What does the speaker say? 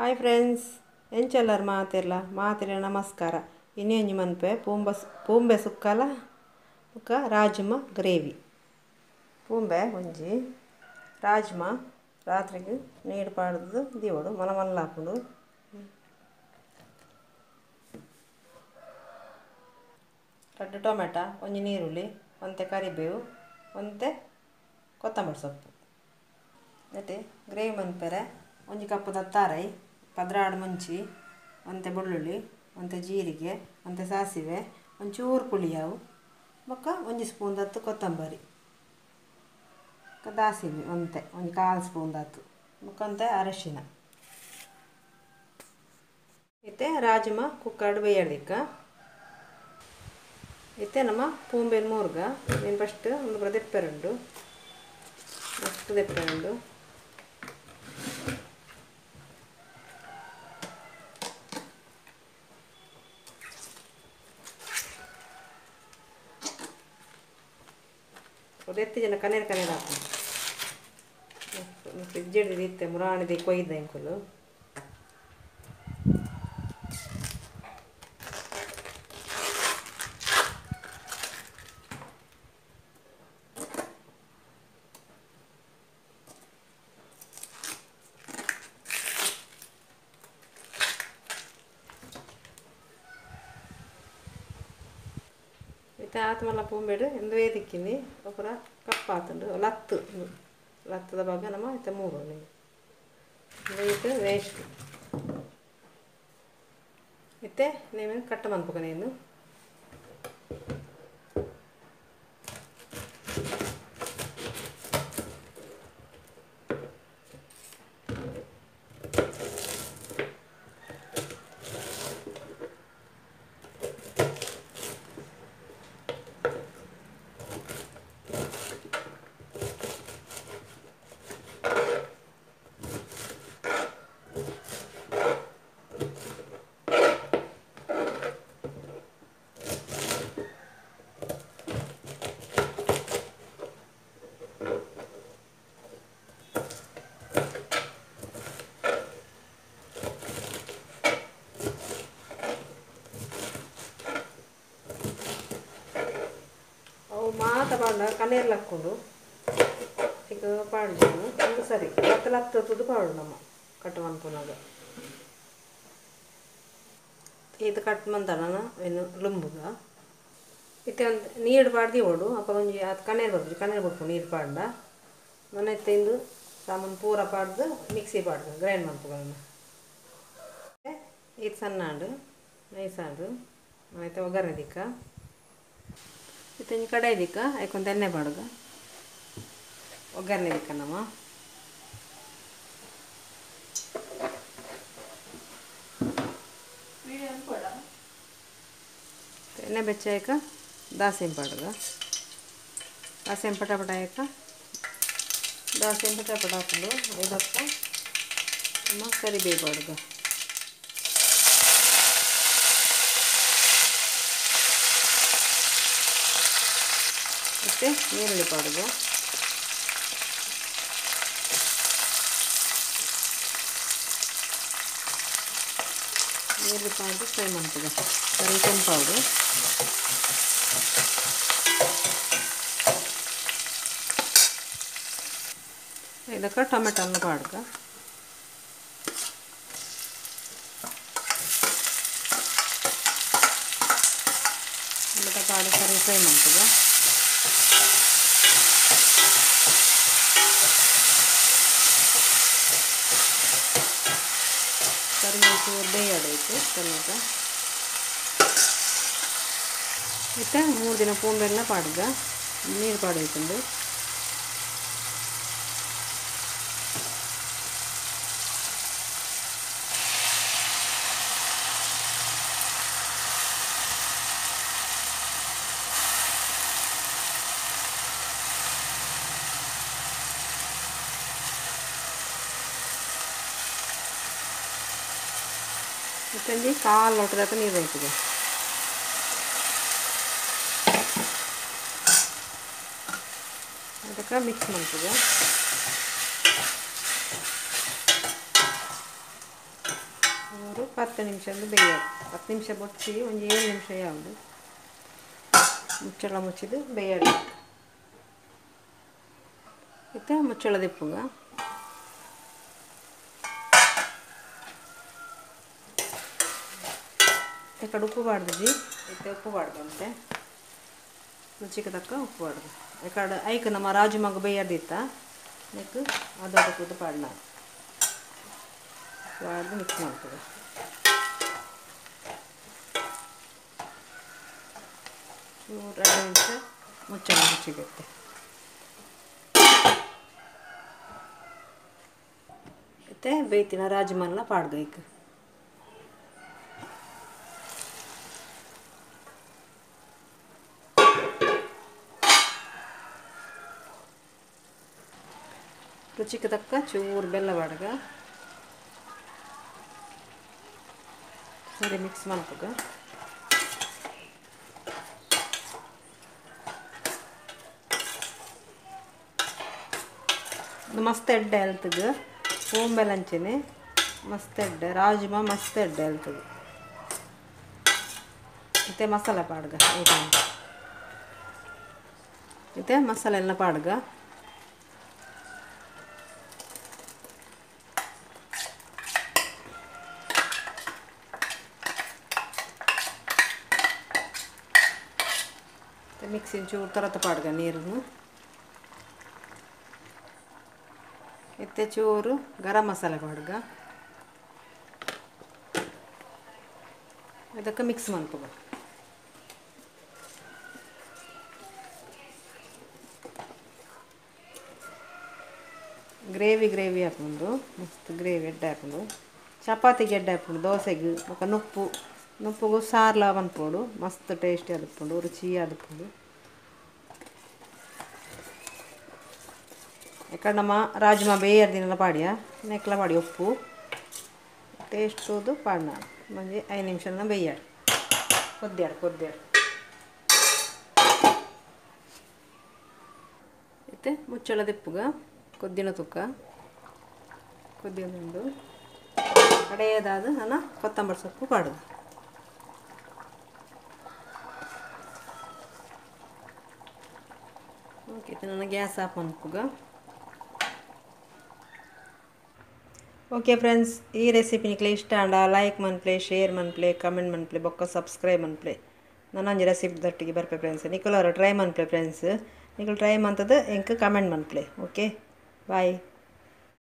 Hi friends ಎಂಚಲ್ಲರ್ ಮಾತೆಲ್ಲ ಮಾತಿರ ನಮಸ್ಕಾರ. ಇನ್ನೇನು ಮನ್ಪೆ ಪೂಂಬ ಪೂಂಬೆ ಸುಕ್ಕಲ? ಸುಕ್ಕ ರಾಜ್ಮ ಗ್ರೇವಿ. ಪೂಂಬೆ, ಒಂಜಿ. ರಾಜ್ಮ, ರಾತ್ರಿಗೆ ನೀರು ಪಾಡ್ದು ದೇವಡು ಮಲ್ಲ ಮಲ್ಲ ಹಾಕೊಂಡು. ರಡ್ಡ್ ಟೊಮೆಟ, ಒಂಜಿ ನೀರುಳ್ಳಿ, ಒಂತೆ ಕರಿಬೇವು, ಒಂತೆ ಕೊತ್ತಂಬರಿ ಸೊಪ್ಪು. ನೆಟೆ ಗ್ರೇವಿ ಮನ್ಪೆರೆ, ಒಂಜಿ ಕಪ್ಪು ದತ್ತಾರೈ ಪದ್ರಾಡ್ ಮುಂಚಿ, ಒಂತೆ ಬೆಳ್ಳುಳ್ಳಿ, ಒಂತೆ ಜೀರಿಗೆ, ಒಂತೆ ಸಾಸಿವೆ, ಒಂಚೂರು ಪುಳಿಯಾವು, ಬೊಕ್ಕ ಒಂಜಿ ಸ್ಪೂನ್ ದತ್ತು ಕೊತ್ತಂಬರಿ. ದಾಸಿಮೆ ಒಂತೆ, ಒಂದು ಕಾಲು ಸ್ಪೂನ್ ದತ್ತು, ಬೊಕ್ಕ ಒಂತೆ ಅರಶಿನ. ಇತ್ತೆ ರಾಜಮ ಕುಕ್ಕರ್ಡ್ ಬೇಯಡ್ದಿಕ್ಕ ಇತ್ತೆ ನಮ್ಮ ಪೂಂಬೆನ್ ಮೂರ್ಗ ನೀನು ಫಸ್ಟ್ ಒಂದು ಪುರ ಫಸ್ಟ್ ಮಸ್ತ್ ದೆಪ್ಪೆರುಂಡು. ಎತ್ತಿ ಜನ ಕನೇರು ಕನೇರು ಹಾಕು ಫ್ರಿಜ್ ಹಿಡಿದಿತ್ತೆ ಮುರಾಣಿದೆ ಕೊಯ್ದ ಇಂಕುಲು ಆತ ಮಲ್ಲ ಪೂಂಬೇಡು ಎಂದು ವೇದಿಕ್ಕಿನಿ ಒಬ್ಬರ ಕಪ್ಪ ಆತುಂಡು ಲತ್ತು ಲತ್ತದ ಭಾಗ ನಮ್ಮ ಇತ್ತೆ ಮೂರು ಇದು ವೇಸ್ಟ್ ಇತ್ತೆ ನೀವು ಕಟ್ಟ ಮನ್ಪುಗ ನೀನು ಪಾಂಡ ಕಣ್ಣೀರ್ಲು ಹಾಕ್ಕೊಂಡು ಈಗ ಪಾಡ್ದು ಒಂದು ಸರಿ, ಕತ್ತಲ ಹತ್ತದ್ದು ಪಾಡು ನಮ್ಮ ಕಟ್ ಮನ್ಪುನಾಗ ಇದು ಕಟ್ ಮಂದನ ಏನು ಲುಂಬುಗ. ಇತ್ತೆ ಒಂದು ನೀರು ಪಾಡ್ದು ಓಡು ಅಪ್ಪ ಒಂಜಿ ಅದು ಕಣ್ಣೀರು ಬರ್ತೀವಿ ಕಣ್ಣೀರು ಬಿಡ್ಕೊಂಡು ನೀರು ಪಾಡ್ದ ಮನೆ ತಿಂದು ಸಾಮಾನು ಪೂರ ಪಾಡ್ದು, ಮಿಕ್ಸಿ ಪಾಡ್ದು, ಗ್ರೈಂಡ್ ಮಾಡ್ಕೊಳ್ಳೋಣ ಇದು ಸಣ್ಣ ಹಾಡು ನೈಸ್ ಹಾಡು ಆಯ್ತು ಒಗ್ಗರಣೆ ದಿಕ್ಕ? ಇತ್ತಂಜಿ ಕಡಾಯಿ ದಿಕ್ಕ ಐಕೊಂತ ಎಣ್ಣೆ ಪಾಡುಗ ಒಗ್ಗರಣೆ ದಿಕ್ಕ ನಮ್ಮ ಎಣ್ಣೆ ಬೆಚ್ಚಾಯಕ ದಾಸೆಂ ಪಾಡುಗ ದಾಸೆಂ ಪಟ ಪಟ ಆಯಕ ದಾಸೆಂ ಪಟ ಪಟ ಹಾಕೊಂಡು ಐದಪ್ಪ ನಮ್ಮ ಕರಿಬೇವು ಪಾಡುಗ ಮತ್ತು ಈರುಳ್ಳಿ ಪೌಡ್ರು ಈರುಳ್ಳಿ ಪೌಡ್ರು ಫ್ರೈ ಮಾಡ್ತದೆ ಸರಿ ಪೌಡ್ರು ಇದಕ್ಕೆ ಟೊಮೆಟೊನ್ನು ಪಾಡ್ಕ ಟೊಮೆಟೊ ಪಾಡು ಸರಿ ಫ್ರೈ ಮಾಡ್ತದೆ ಕರಿಬೇವು ಬೇಯಡೈತು ತನಕ ಇತ್ತ ಮೂರು ದಿನ ಪೂಂಬೆಲ್ಲ ಪಾಡ್ಗ ನೀರು ಪಾಡೈತುಂಡು ಮತ್ತೊಂದು ಕಾಲು ಲೋಟದ ನೀರು ಹೋಯ್ತದೆ ಅದಕ್ಕೆ ಮಿಕ್ಸ್ ಮಾಡ್ತದೆ. ಮೂರು ಹತ್ತು ನಿಮಿಷ ಬೇಯೋದು ಹತ್ತು ನಿಮಿಷ ಬಚ್ಚಿ ಒಂದು ಏಳು ನಿಮಿಷ ಯಾವುದು? ಮುಚ್ಚಳ ಮುಚ್ಚಿದು ಬೇಯೋದು ಮುಚ್ಚಳ ಈ ಕಡೆ ಉಪ್ಪು ಬಾಡ್ದಿದ್ದಿ? ಇತ್ತೆ ಉಪ್ಪು ಬಾಡ್ದಂತೆ. ರುಚಿಗೆ ತಕ್ಕ ಉಪ್ಪು ಬಾಡ್ದು. ಕಡೆ ಐಕ್ ನಮ್ಮ ರಾಜು ಮಗ ಬೇಯದಿತ್ತ ನೆಕ್ ಅದು ಅದಕ್ಕೂ ಪಾಡ್ನ ಬಾಡ್ದು ಮಿಕ್ಸ್ ಮಾಡ್ತದೆ. ಚೂರು ಎರಡು ನಿಮಿಷ ಮುಚ್ಚಳ ಮುಚ್ಚಿಡುತ್ತೆ ಮತ್ತೆ ಬೇಯ್ತಿನ ರಾಜಮಲ್ಲ ಪಾಡ್ಬೇಕು ರುಚಿಗೆ ತಕ್ಕ ಚೂರು ಬೆಲ್ಲ ಬಾಡ್ಗ. ಸರಿ ಮಿಕ್ಸ್ ಇದು ಮಸ್ತ್ ಎಡ್ಡೆ ಹೆಲ್ತ್ಗೆ ಓಂಬೆಲ್ ಹಂಚೇನೆ ಮಸ್ತ್ ಎಡ್ಡೆ ರಾಜ್ಮಾ ಮಸ್ತ್ ಎಡ್ಡೆ ಹೆಲ್ತ್ಗೆ ಮತ್ತೆ ಮಸಾಲೆ ಪಾಡ್ಗ ಮತ್ತೆ ಮಸಾಲೆ ಎಲ್ಲ ಪಾಡ್ಗ. ಮಿಕ್ಸಿನ ಚೂರು ತರತ ಪಾಡ್ಗ ನೀರನ್ನು ಮತ್ತೆ ಚೂರು ಗರಂ ಮಸಾಲೆ ಪಾಡ್ಗ ಇದಕ್ಕೆ ಮಿಕ್ಸ್ ಮಾಡ್ಕೋಬೇಕು ಗ್ರೇವಿ ಗ್ರೇವಿ ಹಾಕೊಂಡು ಮಸ್ತ್ ಗ್ರೇವಿ ಎಡ್ಡೆ ಹಾಕೊಂಡು ಚಪಾತಿಗೆ ಎಡ್ಡೆ ಹಾಕೊಂಡು ದೋಸೆಗೆ ಮತ್ತು ನುಪ್ಪು ನುಪ್ಪುಗು ಸಾರ್ಲ ಬಂದ್ಪೋಡು ಮಸ್ತ್ ಟೇಸ್ಟಿ ಆದಿಪ್ಪುಂಡು ರುಚಿ ಆದಿಪ್ಪುಂಡು ఇక్కడ ನಮ್ಮ ರಾಜ್ಮಾ ಬೇಯರ್ದಿನೆಲ್ಲ ಪಾಡ್ಯ ನೆಕ್ಲ ಪಾಡಿ ಉಪ್ಪು ಟೇಸ್ಟ್ ತೋದು ಪಾಡ್ನ ಮಂಜೆ ಐದು ನಿಮಿಷನ ಬೇಯ್ಯಾಡು ಕೊದ್ಯಾಡು ಕೊದ್ಯಾಡು ಮತ್ತೆ ಮುಚ್ಚಳ ದಿಪ್ಪುಗ ಕೊದ್ದಿನ ತುಕ್ಕ ಕೊದ್ದಿನುಂಡು ಕಡೆಯದಾದ ಹನ ಕೊತ್ತಂಬರಿ ಸೊಪ್ಪು ಪಾಡುದು ಓಕೆ ನನ್ನ ಗ್ಯಾಸ್ ಆಫ್ ಅನ್ಪುಗ ಓಕೆ ಫ್ರೆಂಡ್ಸ್ ಈ ರೆಸಿಪಿ ನಿಕ್ಲೆ ಇಷ್ಟ ಅಂಡ ಲೈಕ್ ಮನ್ಪ್ಲೆ ಶೇರ್ ಮನ್ಪ್ಲೆ ಕಮೆಂಟ್ ಮನ್ಪ್ಲೆ, ಬೊಕ್ಕ ಸಬ್ಸ್ಕ್ರೈಬ್ ಮನ್ಪ್ಲೆ. ನನ್ನ ರೆಸಿಪಿ ದಟ್ಟಿಗೆ ಬರ್ಪೆ ಫ್ರೆಂಡ್ಸ್ ನಿಖಲವರು ಟ್ರೈ ಮನ್ಪ್ಲೆ ಫ್ರೆಂಡ್ಸ್ ನಿಖಲ್ ಟ್ರೈ ಮಂತದ್ದು ಎಂಕ್ ಕಮೆಂಟ್ ಮನ್ಪ್ಲೆ ಓಕೆ ಬಾಯ್